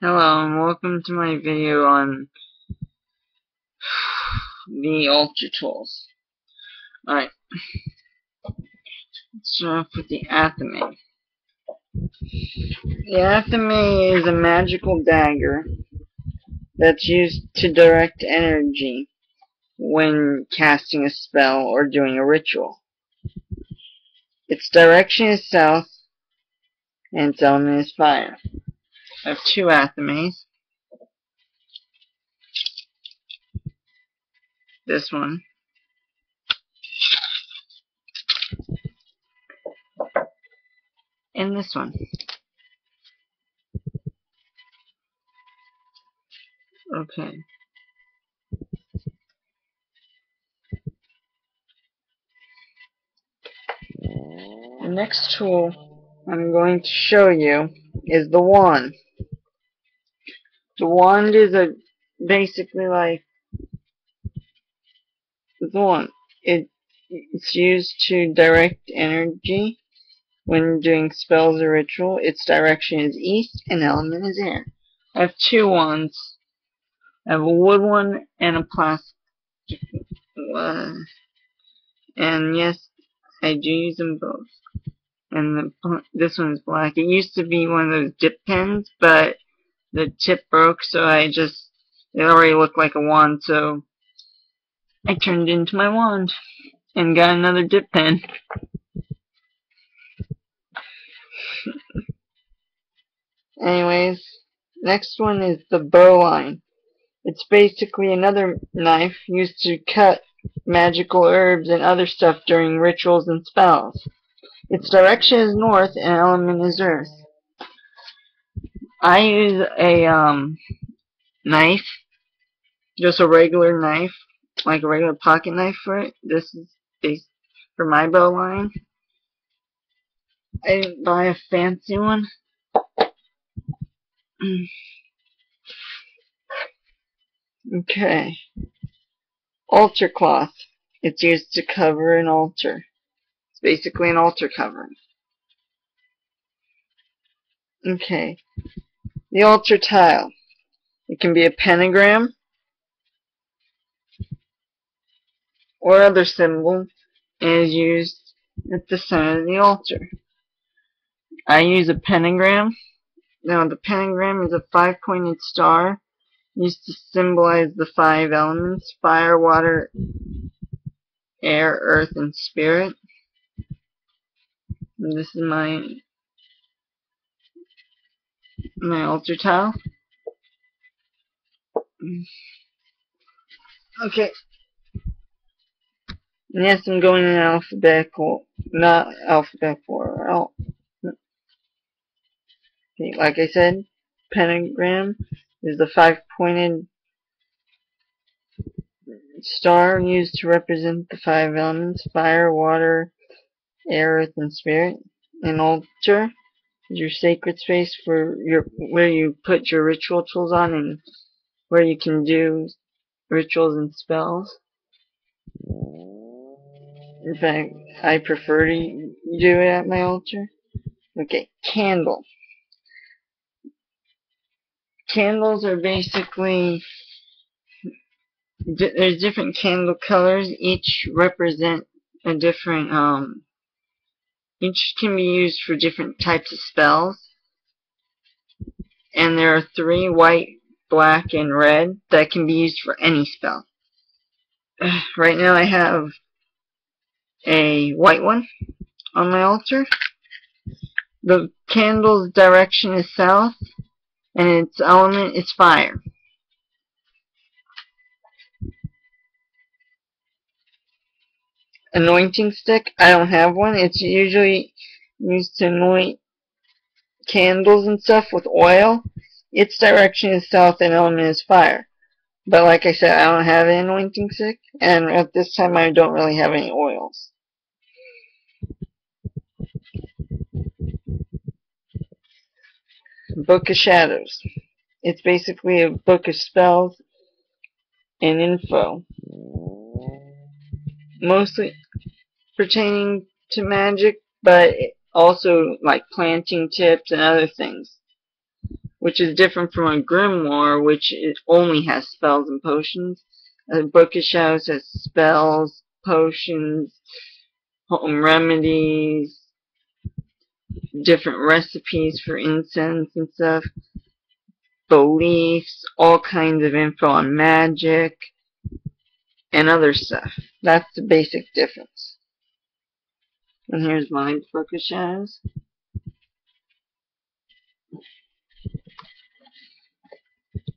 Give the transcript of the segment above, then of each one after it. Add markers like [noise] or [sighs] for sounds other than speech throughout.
Hello and welcome to my video on the Altar Tools. Alright, let's start off with the Athame. The Athame is a magical dagger that's used to direct energy when casting a spell or doing a ritual. Its direction is south and its element is fire. I have two Athames. This one. And this one. Okay. The next tool I'm going to show you is the wand. The wand is a basically like the wand. It it's used to direct energy when doing spells or ritual. Its direction is east and element is air. I have two wands. I have a wood one and a plastic one. And yes, I do use them both. And the, this one is black. It used to be one of those dip pens, but the tip broke, so I just, it already looked like a wand, so I turned into my wand and got another dip pen. [laughs] Anyways, next one is the boline. It's basically another knife used to cut magical herbs and other stuff during rituals and spells. Its direction is north and element is earth. I use a um, knife, just a regular knife, like a regular pocket knife for it. This is for my boline. I didn't buy a fancy one. [clears throat] okay. Altar cloth. It's used to cover an altar. It's basically an altar covering. Okay. The altar tile. It can be a pentagram or other symbol and is used at the center of the altar. I use a pentagram. Now the pentagram is a five-pointed star used to symbolize the five elements, fire, water, air, earth, and spirit. And this is my my altar tile. Okay. yes, I'm going in alphabetical, not alphabetical order. Okay, like I said, pentagram is the five-pointed star used to represent the five elements, fire, water, air, earth, and spirit. An altar your sacred space for your where you put your ritual tools on and where you can do rituals and spells. In fact, I prefer to do it at my altar. Okay, candle. Candles are basically there's different candle colors. Each represent a different um each can be used for different types of spells. And there are three, white, black, and red, that can be used for any spell. [sighs] Right now I have a white one on my altar. The candle's direction is south, and its element is fire. Anointing stick. I don't have one. It's usually used to anoint candles and stuff with oil. Its direction is south and element is fire. But like I said, I don't have an anointing stick. And at this time, I don't really have any oils. Book of Shadows. It's basically a book of spells and info mostly pertaining to magic, but also like planting tips and other things. which is different from a grimoire, which only has spells and potions. A book of shadows has spells, potions, home remedies, different recipes for incense and stuff, beliefs, all kinds of info on magic, and other stuff. That's the basic difference. And here's my of shadows.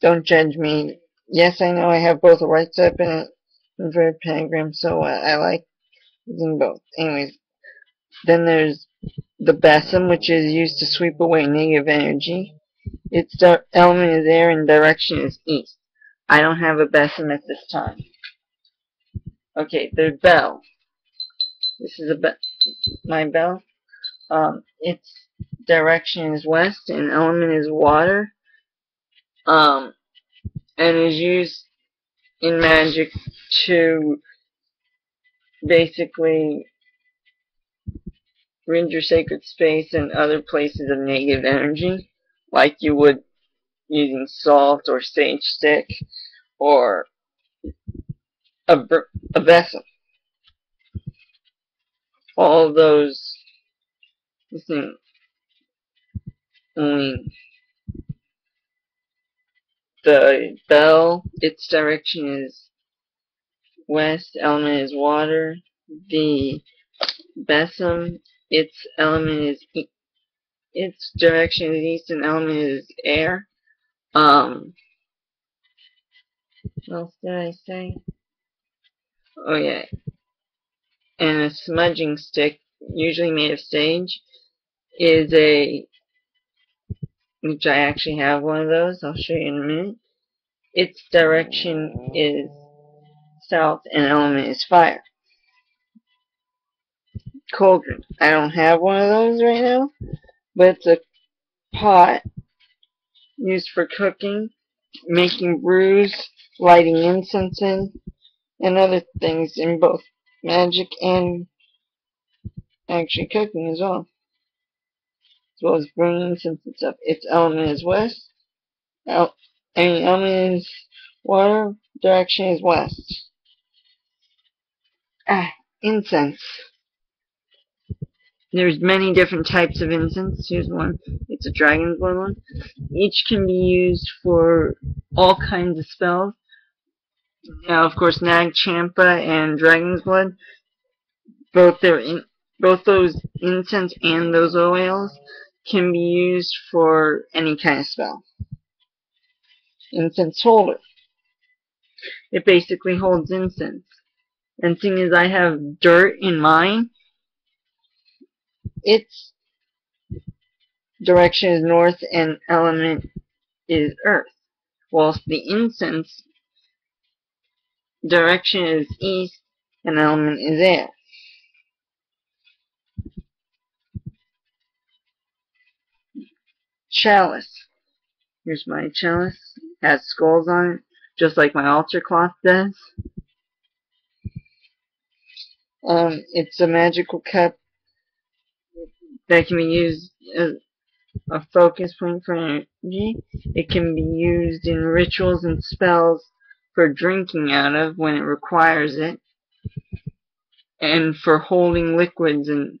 Don't judge me. Yes, I know I have both a right step and a inverted pentagram, so I like using both. Anyways, then there's the besom, which is used to sweep away negative energy. Its element is air and direction is east. I don't have a besom at this time. Okay, the bell. This is a be my bell. Um, its direction is west and element is water. Um, and is used in magic to basically rid your sacred space and other places of negative energy, like you would using salt or sage stick or a, a vessel. All those, listen, only the bell, its direction is west, element is water. The besom, its element is e its direction is east and element is air. Um, what else did I say? Oh yeah. And a smudging stick, usually made of sage, is a which I actually have one of those. I'll show you in a minute. Its direction is south and element is fire. Cauldron. I don't have one of those right now, but it's a pot used for cooking, making brews, lighting incense in, and other things in both magic and actually cooking as well as well as bringing incense and stuff. Its element is west. El any element is water. Direction is west. Ah, incense. There's many different types of incense. Here's one. It's a dragon's blood one. Each can be used for all kinds of spells. Now, of course, Nag Champa and Dragon's Blood, both their in, both those incense and those oils can be used for any kind of spell. Incense holder. It basically holds incense. And seeing as I have dirt in mine, its direction is north and element is earth. Whilst the incense direction is east and element is air. chalice. Here's my chalice. Has skulls on it, just like my altar cloth does. Um, it's a magical cup that can be used as a focus point for energy. It can be used in rituals and spells for drinking out of when it requires it, and for holding liquids and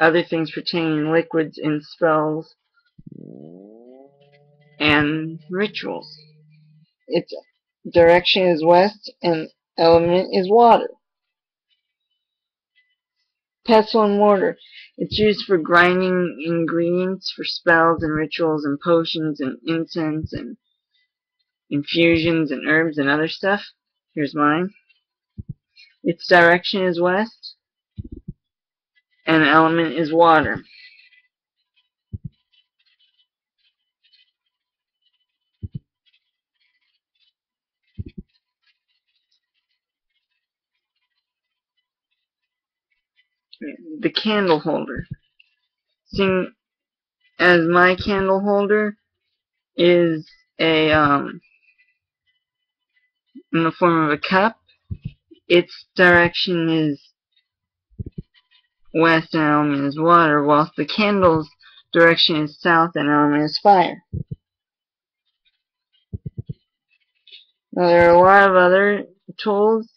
other things pertaining liquids in spells and rituals. Its direction is west and element is water. Pestle and mortar. It's used for grinding ingredients for spells and rituals and potions and incense and infusions and herbs and other stuff. Here's mine. Its direction is west and element is water. The candle holder. Seeing as my candle holder is a um, in the form of a cup, its direction is west and element is water, whilst the candle's direction is south, and element is fire. Now there are a lot of other tools.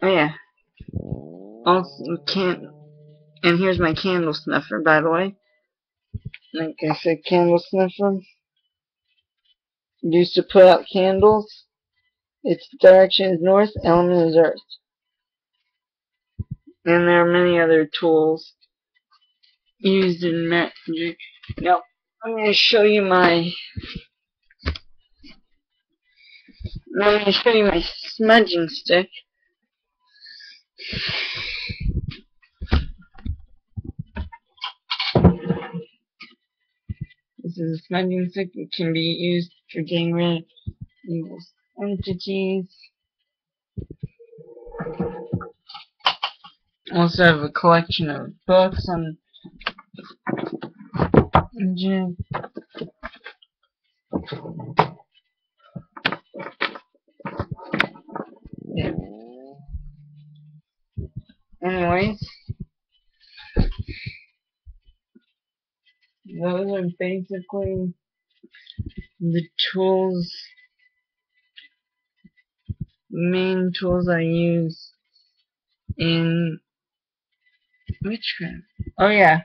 Oh yeah. Also can and here's my candle snuffer by the way. Like I said, candle snuffer. Used to put out candles. Its direction is north, element is earth. And there are many other tools used in magic. Now, I'm going to show you my I'm going to show you my smudging stick. This is a smudging stick that can be used for getting rid of evil entities. Also have a collection of books on Jim. Yeah. Anyways, those are basically the tools, main tools I use in witchcraft. Oh yeah,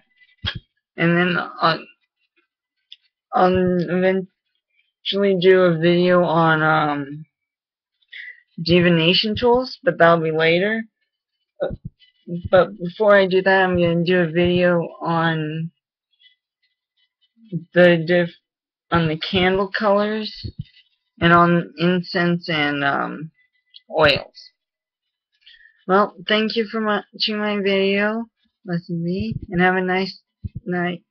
and then I'll, I'll eventually do a video on um divination tools, but that'll be later. But before I do that, I'm going to do a video on the diff on the candle colors and on incense and um, oils. Well, thank you for watching my video. To me, and have a nice night.